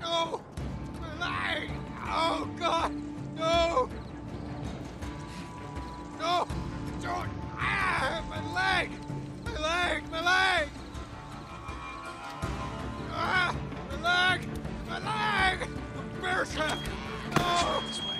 No! My! Oh, God! No! No! Don't! Ah! My leg! My leg! My leg! Ah! My leg! My leg! The bear trap! No! This way.